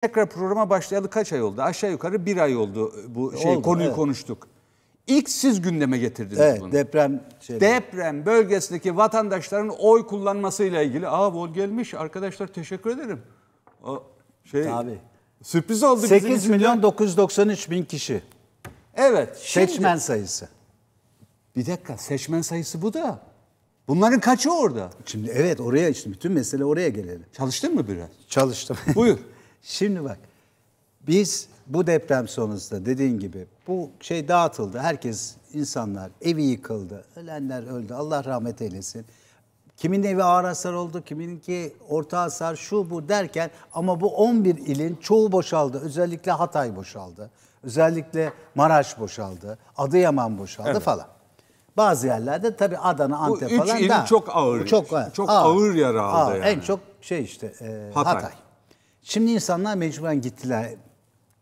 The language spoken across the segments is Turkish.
tekrar programa başlayalı kaç ay oldu? Aşağı yukarı bir ay oldu bu şey Oldu, konuyu evet. konuştuk. İlk siz gündeme getirdiniz Evet bunu. deprem şey. Deprem bölgesindeki vatandaşların oy kullanmasıyla ilgili. Aa vol gelmiş arkadaşlar teşekkür ederim. O şey Tabii. sürpriz oldu bizim 8 için de. milyon 993 bin kişi Evet. şimdi- seçmen sayısı. Bir dakika seçmen sayısı bu da. Bunların kaçı orada? Şimdi evet oraya işte bütün mesele oraya gelelim. Çalıştın mı biraz? Çalıştım. Buyur. Şimdi bak biz bu deprem sonrasında dediğin gibi bu şey dağıtıldı. Herkes insanlar evi yıkıldı. Ölenler öldü. Allah rahmet eylesin. Kimin evi ağır hasar oldu, kimininki orta hasar şu bu derken ama bu 11 ilin çoğu boşaldı. Özellikle Hatay boşaldı. Özellikle Maraş boşaldı. Adıyaman boşaldı Evet. falan. Bazı yerlerde tabii Adana, Bu Antep üç falan ilin da çok ağır. Çok, Çok ağır yara aldı yani. En çok şey işte e, Hatay. Hatay. Şimdi insanlar mecburen gittiler.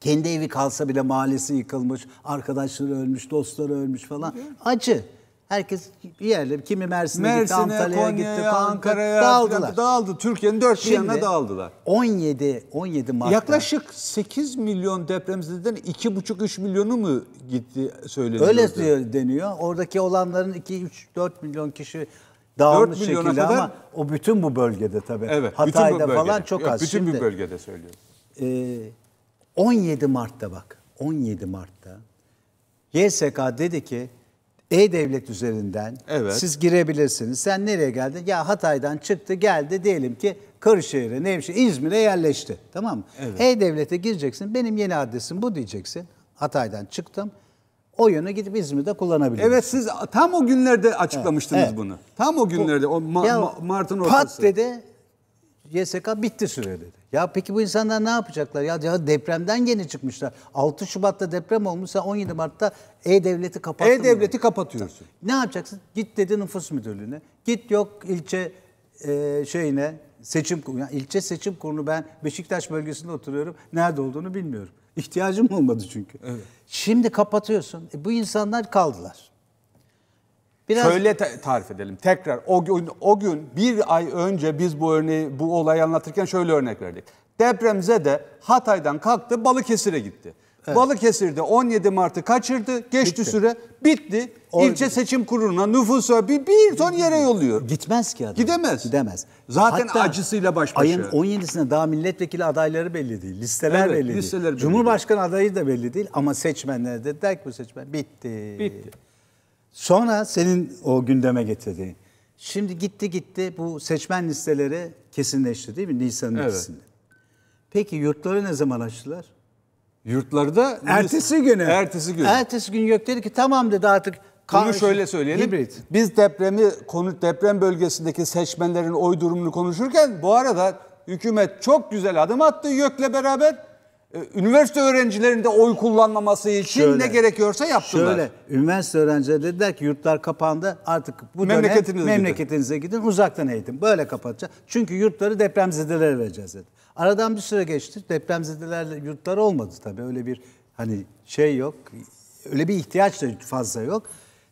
Kendi evi kalsa bile mahallesi yıkılmış, arkadaşları ölmüş, dostları ölmüş falan. Acı. Herkes bir yerle, kimi Mersin'e, gitti, Mersin'e, Antalya'ya gitti. Ankara'ya dağıldılar. dağıldı. Türkiye'nin dört bir yanına dağıldılar. 17 17 Mart'ta Yaklaşık 8 milyon depremzededen 2,5-3 milyonu mu gitti söyleniyordu? öyle diyor, deniyor. Oradaki olanların 2 3 4 milyon kişi dağılmış 4 milyona şekilde kadar- ama o bütün bu bölgede tabii. Evet. Hatay'da bu falan bölgede. çok Yok, az. Bütün Şimdi, bir bölgede söylüyorum. Ee, 17 Mart'ta bak 17 Mart'ta YSK dedi ki E-Devlet üzerinden Evet. siz girebilirsiniz. Sen nereye geldin? Ya Hatay'dan çıktı geldi diyelim ki Kırşehir'e, Nevşehir, İzmir'e yerleşti. Tamam mı? Evet. E-Devlet'e gireceksin. Benim yeni adresim bu diyeceksin. Hatay'dan çıktım. Oyunu gidip İzmir'de kullanabilirsin. Evet siz tam o günlerde açıklamıştınız Evet. bunu. Tam o günlerde o ma- Ya ma- Mart'ın ortası. Pat dedi YSK bitti süre dedi. Ya peki bu insanlar ne yapacaklar? Ya, ya depremden yeni çıkmışlar. 6 Şubat'ta deprem olmuş. Sen 17 Mart'ta E-Devlet'i kapattın. E-Devlet'i kapatıyorsun. Ne yapacaksın? Git dedi nüfus müdürlüğüne. Git yok ilçe e, şeyine seçim kurulu. Yani ilçe seçim kurulu ben Beşiktaş bölgesinde oturuyorum. Nerede olduğunu bilmiyorum. İhtiyacım olmadı çünkü. Şimdi kapatıyorsun. E, bu insanlar kaldılar. Biraz Şöyle ta- tarif edelim. Tekrar o gün o gün bir ay önce biz bu örneği bu olayı anlatırken şöyle örnek verdik. Depremzede Hatay'dan kalktı Balıkesir'e gitti. Balıkesir'de 17 Mart'ı kaçırdı. Geçti süre. Bitti. O- İlçe seçim kuruluna nüfusa bir, bir ton yere yolluyor. Gitmez ki adam. Gidemez. Gidemez. Zaten acısıyla baş başa. Ayın 17'sinde daha milletvekili adayları belli değil. Listeler Evet, belli listeler değil. belli Cumhurbaşkanı adayı da belli değil ama seçmenler dediler ki bu seçmen bitti. Bitti. Sonra senin o gündeme getirdiğin. Şimdi gitti gitti bu seçmen listeleri kesinleşti değil mi Nisan'ın Evet. ikisinde. Peki yurtları ne zaman açtılar? Yurtları da Ertesi günü. Ertesi gün. Ertesi gün yok dedi ki tamam dedi artık. Bunu şöyle söyleyelim. Hibrit. Biz depremi konu deprem bölgesindeki seçmenlerin oy durumunu konuşurken bu arada hükümet çok güzel adım attı YÖK'le beraber. Ee, Üniversite öğrencilerinin de oy kullanmaması için Şöyle, ne gerekiyorsa yaptılar. Şöyle, üniversite öğrencileri dediler ki yurtlar kapandı artık bu Memleketinize dönem gidin. memleketinize gidin. uzaktan eğitim. Böyle kapatacağız. Çünkü yurtları depremzedelere vereceğiz dedi. Aradan bir süre geçti. Depremzedelerle yurtlar olmadı tabii. Öyle bir hani şey yok. Öyle bir ihtiyaç da fazla yok.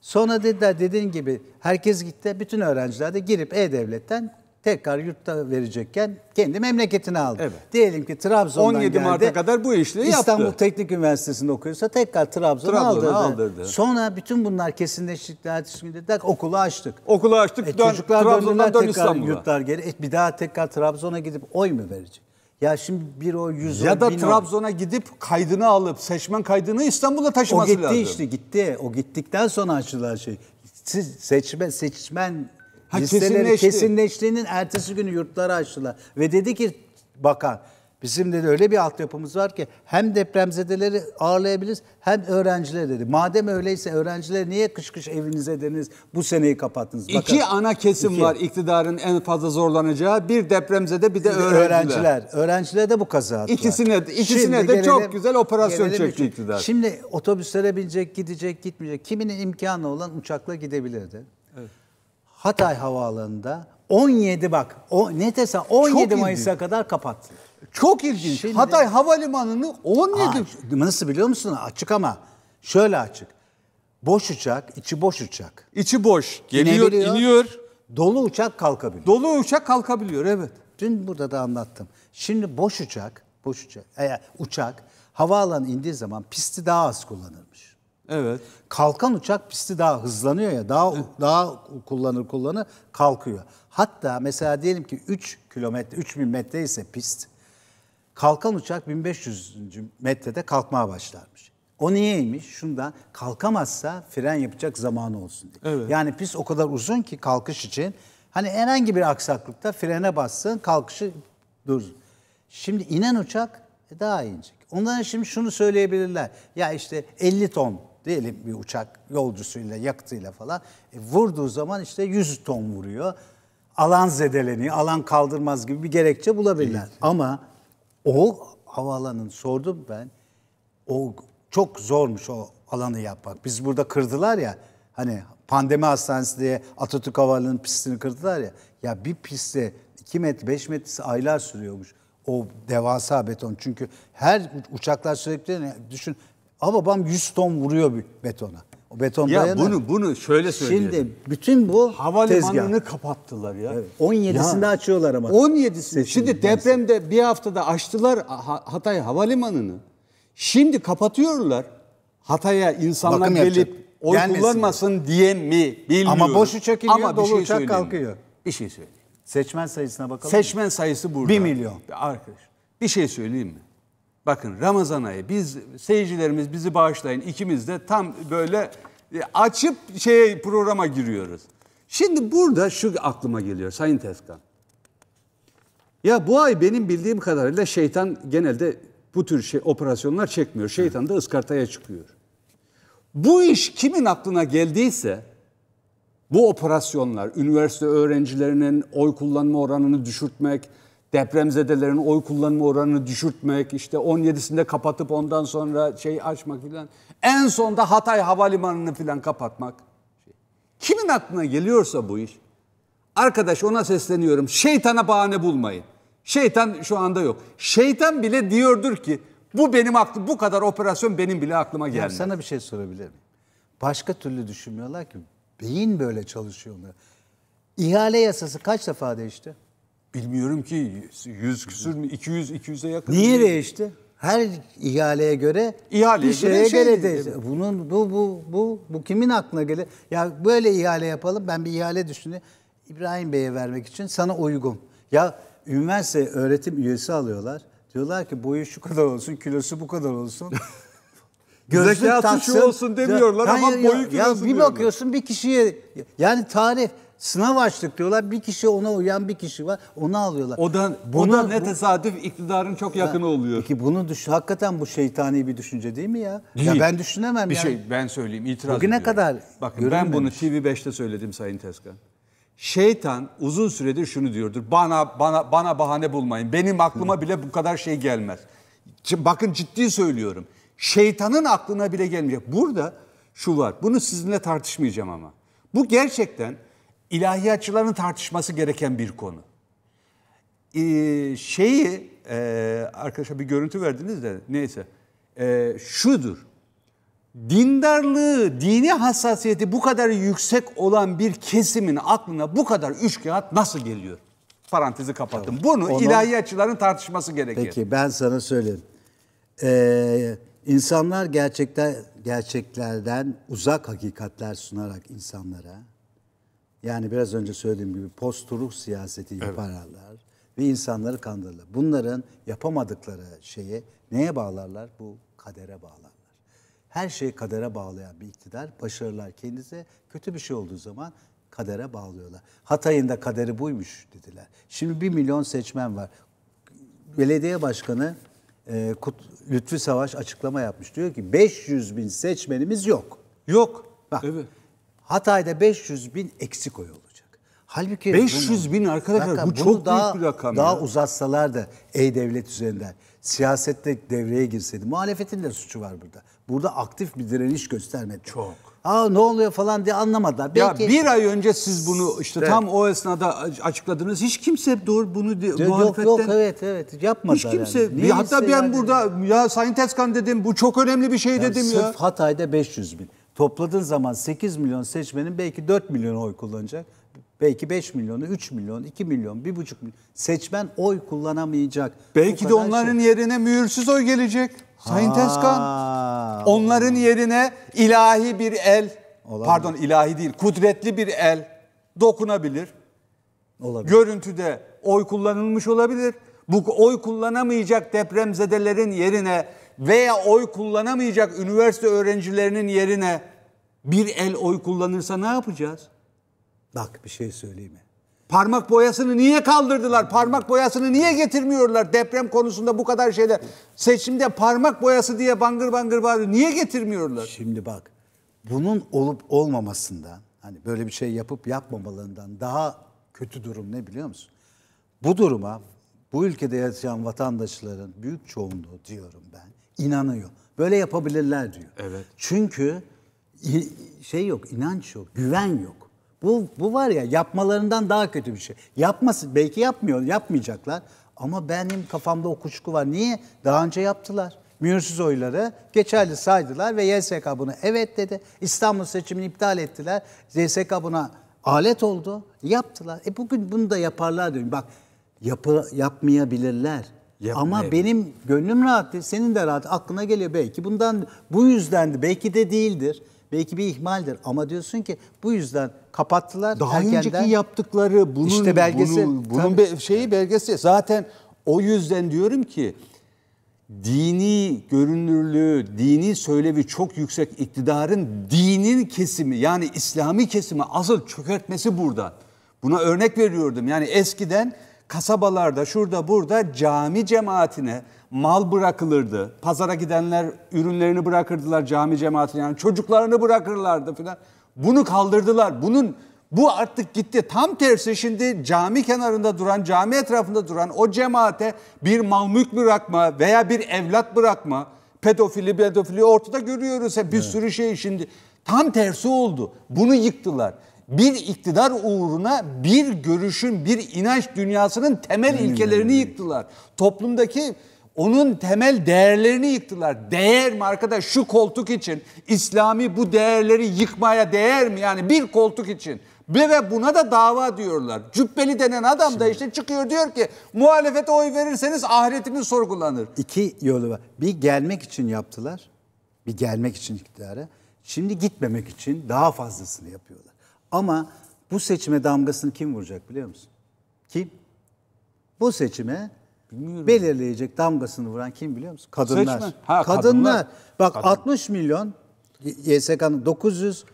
Sonra dediler dediğin gibi herkes gitti. Bütün öğrenciler de girip E-Devlet'ten tekrar yurtta verecekken kendi memleketine aldı. Evet. Diyelim ki Trabzon'dan 17 geldi. Mart'a kadar bu işleri yaptı. İstanbul Teknik Üniversitesi'nde okuyorsa tekrar Trabzon'a Trabzon'a aldırdı. aldırdı. Sonra bütün bunlar kesinleştikten ertesi dediler okulu açtık. Okulu açtık. E, dön, çocuklar Trabzon'dan döndüler dön tekrar İstanbul'a. yurtlar geri. E, bir daha tekrar Trabzon'a gidip oy mu verecek? Ya şimdi bir o yüz Ya o, da o. Trabzon'a gidip kaydını alıp seçmen kaydını İstanbul'a O taşıması gitti lazım. işte gitti. O gittikten sonra açılan şey. Siz seçmen seçmen Ha, listeleri kesinleşti. kesinleştiğinin ertesi günü yurtları açtılar. Ve dedi ki bakan bizim dedi öyle bir altyapımız var ki hem depremzedeleri ağırlayabiliriz hem öğrencileri dedi. Madem öyleyse öğrencileri niye kış kış evinize ediniz bu seneyi kapattınız? Bakın, İki ana kesim İki. var iktidarın en fazla zorlanacağı. Bir depremzede bir de öğrenciler. öğrenciler. Öğrencilere de bu kaza attılar. İkisine de- ikisine Şimdi de çok güzel operasyon gelelim çekti iktidar. Şimdi otobüslere binecek, gidecek, gitmeyecek. Kiminin imkanı olan uçakla gidebilirdi. Hatay Havaalanı'nda 17 bak o ne desem 17 ilginç. Mayıs'a kadar kapattı. Çok ilginç. Şimdi- Hatay Havalimanı'nı 17 Aa, nasıl biliyor musun? Açık ama şöyle açık. Boş uçak, içi boş uçak. içi boş. Geliyor, iniyor. Dolu uçak kalkabiliyor. Dolu uçak kalkabiliyor evet. Dün burada da anlattım. Şimdi boş uçak, boş uçak, e, uçak havaalanı indiği zaman pisti daha az kullanırmış. Evet. Kalkan uçak pisti daha hızlanıyor ya, daha daha kullanır kullanır kalkıyor. Hatta mesela diyelim ki 3 kilometre, 3000 metre ise pist, kalkan uçak 1500. metrede kalkmaya başlarmış. O niyeymiş? Şundan kalkamazsa fren yapacak zamanı olsun diye. Evet. Yani pist o kadar uzun ki kalkış için hani herhangi bir aksaklıkta frene bassın kalkışı dursun. Şimdi inen uçak e, daha inecek. Ondan şimdi şunu söyleyebilirler. Ya işte 50 ton diyelim bir uçak yolcusuyla yakıtıyla falan e, vurduğu zaman işte 100 ton vuruyor. Alan zedeleniyor, alan kaldırmaz gibi bir gerekçe bulabilirler. Ama o havaalanını sordum ben. O çok zormuş o alanı yapmak. Biz burada kırdılar ya hani pandemi hastanesi diye Atatürk Havaalanı'nın pistini kırdılar ya. Ya bir pistte 2 metre 5 metresi aylar sürüyormuş. O devasa beton. Çünkü her uçaklar sürekli düşün. Ama babam 100 ton vuruyor bir betona. O beton Ya dayanır. bunu bunu şöyle söyleyelim. Şimdi bütün bu havalimanını tezgah. kapattılar ya. Evet, 17'sinde Ya, açıyorlar ama. 17'sinde. Seçim Şimdi depremde bir haftada açtılar Ha- Hatay Havalimanı'nı. Şimdi kapatıyorlar. Hatay'a insanlar Bakım yapacak. gelip oy Gelmesin kullanmasın diye mi bilmiyorum. Ama boş uçak iniyor, Ama dolu şey uçak söyleyeyim. kalkıyor. Bir şey söyleyeyim. Seçmen sayısına bakalım. Seçmen sayısı burada. Bir milyon. Arkadaş bir şey söyleyeyim mi? Bakın Ramazan ayı biz seyircilerimiz bizi bağışlayın ikimiz de tam böyle e, açıp şey programa giriyoruz. Şimdi burada şu aklıma geliyor Sayın Tezkan. Ya bu ay benim bildiğim kadarıyla şeytan genelde bu tür şey, operasyonlar çekmiyor. Şeytan da ıskartaya çıkıyor. Bu iş kimin aklına geldiyse bu operasyonlar, üniversite öğrencilerinin oy kullanma oranını düşürtmek, depremzedelerin oy kullanma oranını düşürtmek, işte 17'sinde kapatıp ondan sonra şey açmak filan. En sonda Hatay Havalimanı'nı filan kapatmak. Kimin aklına geliyorsa bu iş, arkadaş ona sesleniyorum, şeytana bahane bulmayın. Şeytan şu anda yok. Şeytan bile diyordur ki bu benim aklım, bu kadar operasyon benim bile aklıma Ya gelmedi. sana bir şey sorabilir miyim? Başka türlü düşünmüyorlar ki. Beyin böyle çalışıyor onların. İhale yasası kaç defa değişti? Bilmiyorum ki 100 küsür mü 200 200'e yakın. Niye değişti? Her ihaleye göre İhaleye bir göre şeye şey göre değil. değişti. Bunun bu bu bu bu kimin aklına gelir? Ya böyle ihale yapalım. Ben bir ihale düşünüyorum. İbrahim Bey'e vermek için sana uygun. Ya üniversite öğretim üyesi alıyorlar. Diyorlar ki boyu şu kadar olsun, kilosu bu kadar olsun. Zekatı şu olsun demiyorlar ama ya, boyu ya kilosu bir diyorlar. bakıyorsun bir kişiye yani tarih sınav açtık diyorlar. Bir kişi ona uyan bir kişi var. Onu alıyorlar. O da, o da ne tesadüf iktidarın çok yakını oluyor. Peki bunu düş hakikaten bu şeytani bir düşünce değil mi ya? Değil. Ya ben düşünemem Bir yani. şey ben söyleyeyim itiraz Bugüne ediyorum. kadar Bakın ben bunu görülmemiş. TV5'te söyledim Sayın Tezkan. Şeytan uzun süredir şunu diyordur. Bana bana bana bahane bulmayın. Benim aklıma bile bu kadar şey gelmez. Bakın ciddi söylüyorum. Şeytanın aklına bile gelmeyecek. Burada şu var. Bunu sizinle tartışmayacağım ama. Bu gerçekten ilahiyatçıların tartışması gereken bir konu. Ee, şeyi e, arkadaşa bir görüntü verdiniz de neyse. Ee, şudur. Dindarlığı, dini hassasiyeti bu kadar yüksek olan bir kesimin aklına bu kadar üç kağıt nasıl geliyor? Parantezi kapattım. Bunu Onu- ilahiyatçıların tartışması gerekiyor. Peki ben sana söyleyeyim. Ee, insanlar gerçekten gerçeklerden uzak hakikatler sunarak insanlara yani biraz önce söylediğim gibi post-truth siyaseti yaparlar ve insanları kandırırlar. Bunların yapamadıkları şeyi neye bağlarlar? Bu kadere bağlarlar. Her şeyi kadere bağlayan bir iktidar başarılar kendisi kötü bir şey olduğu zaman kadere bağlıyorlar. Hatay'ın da kaderi buymuş dediler. Şimdi bir milyon seçmen var. Belediye başkanı e, Kut- Lütfü Savaş açıklama yapmış. Diyor ki 500 bin seçmenimiz yok. Yok. Bak Evet. Hatay'da 500 bin eksik oy olacak. Halbuki 500 bin arkadaşlar, bu bunu çok büyük daha, bir rakam Daha ya. uzatsalar da ey devlet üzerinden siyasette devreye girseydi. Muhalefetin de suçu var burada. Burada aktif bir direniş göstermedi. Çok. Aa ne oluyor falan diye anlamadılar. Ya Belki bir ay önce siz bunu işte Evet. tam o esnada açıkladınız. Hiç kimse doğru bunu de, yok muhalefetten yok evet evet yapmadılar. hiç kimse yani. bir- hatta ben yani. burada ya Sayın Tezkan dedim bu çok önemli bir şey Ya dedim sırf ya. Hatay'da 500 bin. Topladığın zaman 8 milyon seçmenin belki 4 milyon oy kullanacak. Belki 5 milyonu, 3 milyon, 2 milyon, 1,5 milyon seçmen oy kullanamayacak. Belki de onların şey. yerine mühürsüz oy gelecek. Sayın Tezkan. Onların yerine ilahi bir el, Olabilir. pardon ilahi değil, kudretli bir el dokunabilir. olabilir. Görüntüde oy kullanılmış olabilir. Bu oy kullanamayacak depremzedelerin yerine veya oy kullanamayacak üniversite öğrencilerinin yerine bir el oy kullanırsa ne yapacağız? Bak bir şey söyleyeyim mi? Parmak boyasını niye kaldırdılar? Parmak boyasını niye getirmiyorlar? Deprem konusunda bu kadar şeyler. Seçimde parmak boyası diye bangır bangır bağırıyor. Niye getirmiyorlar? Şimdi bak bunun olup olmamasından hani böyle bir şey yapıp yapmamalarından daha kötü durum ne biliyor musun? Bu duruma bu ülkede yaşayan vatandaşların büyük çoğunluğu diyorum ben inanıyor. Böyle yapabilirler diyor. Evet. Çünkü şey yok, inanç yok, güven yok. Bu, bu var ya yapmalarından daha kötü bir şey. Yapması belki yapmıyor, yapmayacaklar. Ama benim kafamda o kuşku var. Niye? Daha önce yaptılar. Mühürsüz oyları geçerli saydılar ve YSK buna evet dedi. İstanbul seçimini iptal ettiler. YSK buna alet oldu. Yaptılar. E bugün bunu da yaparlar diyorum. Bak yapı, yapmayabilirler. Ama benim gönlüm rahat değil, senin de rahat. Aklına geliyor belki bundan bu yüzdendi. Belki de değildir. Belki bir ihmaldir. Ama diyorsun ki bu yüzden kapattılar Daha erkenden. önceki yaptıkları bunun İşte belgesi. bunun, bunun be- şeyi belgesi. Zaten o yüzden diyorum ki dini görünürlüğü, dini söylevi çok yüksek iktidarın dinin kesimi yani İslami kesimi asıl çökertmesi burada. Buna örnek veriyordum. Yani eskiden kasabalarda şurada burada cami cemaatine mal bırakılırdı. Pazara gidenler ürünlerini bırakırdılar cami cemaatine yani çocuklarını bırakırlardı filan. Bunu kaldırdılar. Bunun bu artık gitti. Tam tersi şimdi cami kenarında duran, cami etrafında duran o cemaate bir mal mülk bırakma veya bir evlat bırakma. Pedofili, pedofili ortada görüyoruz. Bir sürü şey şimdi. Tam tersi oldu. Bunu yıktılar. Bir iktidar uğruna bir görüşün, bir inanç dünyasının temel ilkelerini yıktılar. Toplumdaki onun temel değerlerini yıktılar. Değer mi arkadaş şu koltuk için İslami bu değerleri yıkmaya değer mi? Yani bir koltuk için. Ve ve buna da dava diyorlar. Cübbeli denen adam da işte çıkıyor diyor ki muhalefete oy verirseniz ahiretiniz sorgulanır. İki yolu var. Bir gelmek için yaptılar. Bir gelmek için iktidara. Şimdi gitmemek için daha fazlasını yapıyorlar. Ama bu seçime damgasını kim vuracak biliyor musun? Kim? Bu seçime belirleyecek damgasını vuran kim biliyor musun? Kadınlar. Ha, kadınlar. kadınlar. Bak Kadın. 60 milyon YSK'nın 900